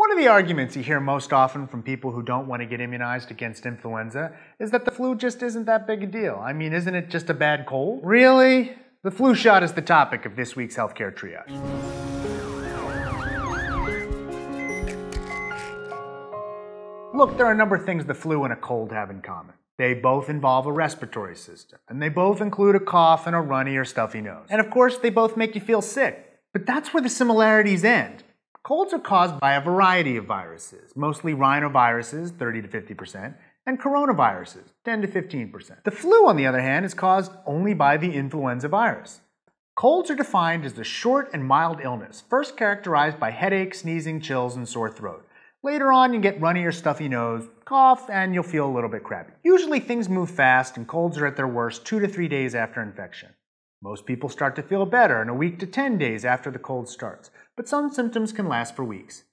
One of the arguments you hear most often from people who don't want to get immunized against influenza is that the flu just isn't that big a deal. I mean, isn't it just a bad cold? Really? The flu shot is the topic of this week's healthcare triage. Look, there are a number of things the flu and a cold have in common. They both involve a respiratory system, and they both include a cough and a runny or stuffy nose. And of course, they both make you feel sick. But that's where the similarities end. Colds are caused by a variety of viruses, mostly rhinoviruses, 30 to 50%, and coronaviruses, 10 to 15%. The flu, on the other hand, is caused only by the influenza virus. Colds are defined as a short and mild illness, first characterized by headache, sneezing, chills, and sore throat. Later on, you get runny or stuffy nose, cough, and you'll feel a little bit crappy. Usually things move fast and colds are at their worst two to three days after infection. Most people start to feel better in a week to 10 days after the cold starts, but some symptoms can last for weeks.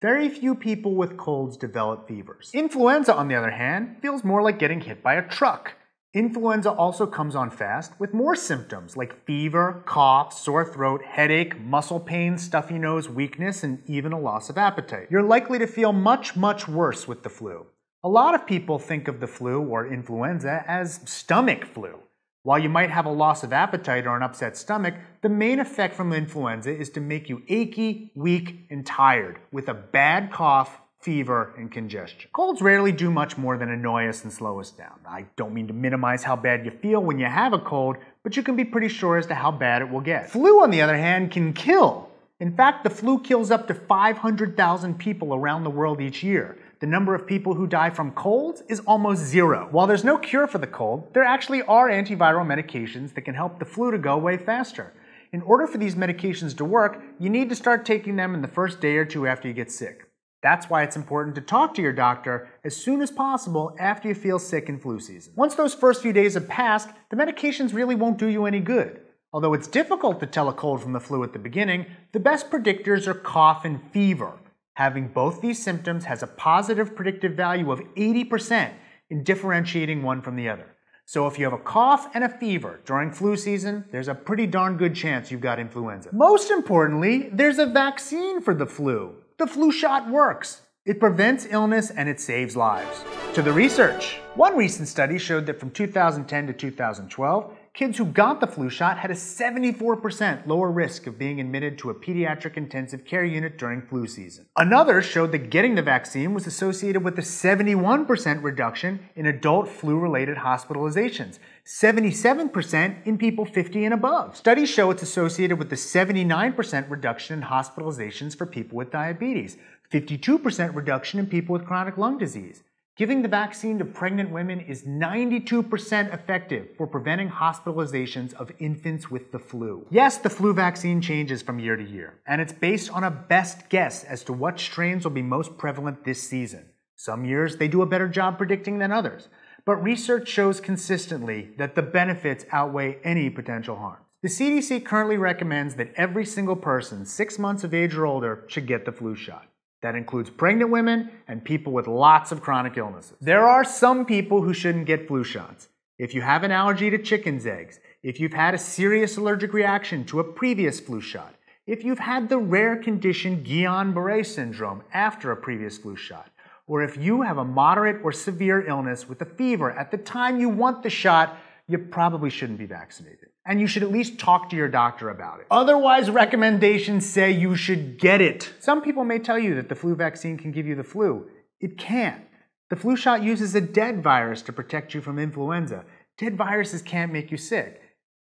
Very few people with colds develop fevers. Influenza, on the other hand, feels more like getting hit by a truck. Influenza also comes on fast with more symptoms like fever, cough, sore throat, headache, muscle pain, stuffy nose, weakness, and even a loss of appetite. You're likely to feel much, much worse with the flu. A lot of people think of the flu or influenza as stomach flu. While you might have a loss of appetite or an upset stomach, the main effect from influenza is to make you achy, weak, and tired with a bad cough, fever, and congestion. Colds rarely do much more than annoy us and slow us down. I don't mean to minimize how bad you feel when you have a cold, but you can be pretty sure as to how bad it will get. Flu, on the other hand, can kill. In fact, the flu kills up to 500,000 people around the world each year the number of people who die from colds is almost zero. While there's no cure for the cold, there actually are antiviral medications that can help the flu to go away faster. In order for these medications to work, you need to start taking them in the first day or two after you get sick. That's why it's important to talk to your doctor as soon as possible after you feel sick in flu season. Once those first few days have passed, the medications really won't do you any good. Although it's difficult to tell a cold from the flu at the beginning, the best predictors are cough and fever. Having both these symptoms has a positive predictive value of 80% in differentiating one from the other. So if you have a cough and a fever during flu season, there's a pretty darn good chance you've got influenza. Most importantly, there's a vaccine for the flu. The flu shot works. It prevents illness and it saves lives. To the research. One recent study showed that from 2010 to 2012, kids who got the flu shot had a 74% lower risk of being admitted to a pediatric intensive care unit during flu season. Another showed that getting the vaccine was associated with a 71% reduction in adult flu related hospitalizations, 77% in people 50 and above. Studies show it's associated with a 79% reduction in hospitalizations for people with diabetes, 52% reduction in people with chronic lung disease. Giving the vaccine to pregnant women is 92% effective for preventing hospitalizations of infants with the flu. Yes, the flu vaccine changes from year to year, and it's based on a best guess as to what strains will be most prevalent this season. Some years they do a better job predicting than others, but research shows consistently that the benefits outweigh any potential harms. The CDC currently recommends that every single person six months of age or older should get the flu shot. That includes pregnant women and people with lots of chronic illnesses. There are some people who shouldn't get flu shots. If you have an allergy to chicken's eggs, if you've had a serious allergic reaction to a previous flu shot, if you've had the rare condition Guillain-Barré syndrome after a previous flu shot, or if you have a moderate or severe illness with a fever at the time you want the shot, you probably shouldn't be vaccinated and you should at least talk to your doctor about it. Otherwise, recommendations say you should get it. Some people may tell you that the flu vaccine can give you the flu. It can't. The flu shot uses a dead virus to protect you from influenza. Dead viruses can't make you sick.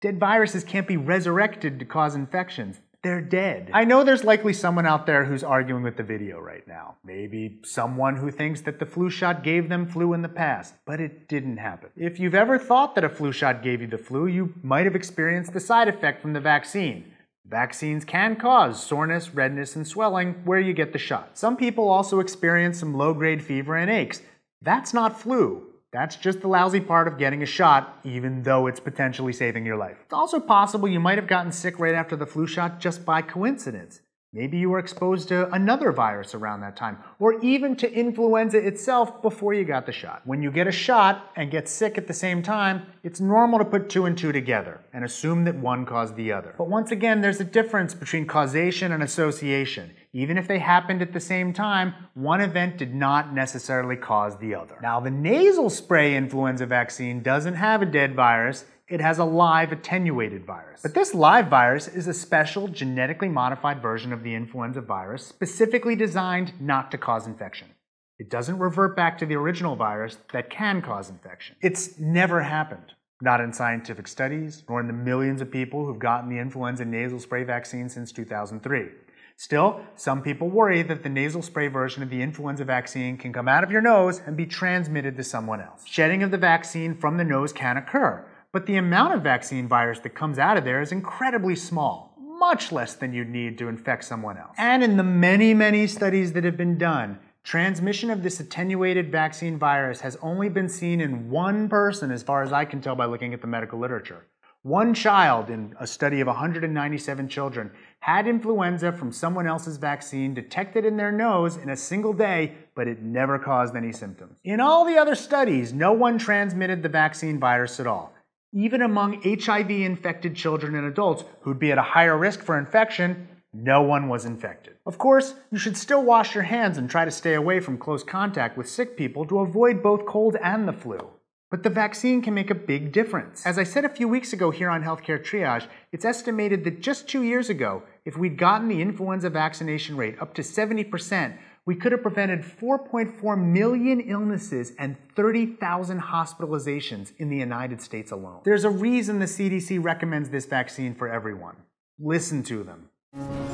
Dead viruses can't be resurrected to cause infections they're dead. I know there's likely someone out there who's arguing with the video right now. Maybe someone who thinks that the flu shot gave them flu in the past, but it didn't happen. If you've ever thought that a flu shot gave you the flu, you might have experienced the side effect from the vaccine. Vaccines can cause soreness, redness, and swelling where you get the shot. Some people also experience some low grade fever and aches. That's not flu. That's just the lousy part of getting a shot, even though it's potentially saving your life. It's also possible you might have gotten sick right after the flu shot just by coincidence. Maybe you were exposed to another virus around that time, or even to influenza itself before you got the shot. When you get a shot and get sick at the same time, it's normal to put two and two together and assume that one caused the other. But once again, there's a difference between causation and association. Even if they happened at the same time, one event did not necessarily cause the other. Now, the nasal spray influenza vaccine doesn't have a dead virus, it has a live attenuated virus. But this live virus is a special genetically modified version of the influenza virus specifically designed not to cause infection. It doesn't revert back to the original virus that can cause infection. It's never happened. Not in scientific studies, nor in the millions of people who've gotten the influenza nasal spray vaccine since 2003. Still, some people worry that the nasal spray version of the influenza vaccine can come out of your nose and be transmitted to someone else. Shedding of the vaccine from the nose can occur, but the amount of vaccine virus that comes out of there is incredibly small, much less than you'd need to infect someone else. And in the many, many studies that have been done, transmission of this attenuated vaccine virus has only been seen in one person as far as I can tell by looking at the medical literature. One child in a study of 197 children had influenza from someone else's vaccine detected in their nose in a single day, but it never caused any symptoms. In all the other studies, no one transmitted the vaccine virus at all even among HIV infected children and adults who'd be at a higher risk for infection, no one was infected. Of course, you should still wash your hands and try to stay away from close contact with sick people to avoid both cold and the flu. But the vaccine can make a big difference. As I said a few weeks ago here on Healthcare Triage, it's estimated that just two years ago, if we'd gotten the influenza vaccination rate up to 70%, we could have prevented 4.4 million illnesses and 30,000 hospitalizations in the United States alone. There's a reason the CDC recommends this vaccine for everyone. Listen to them.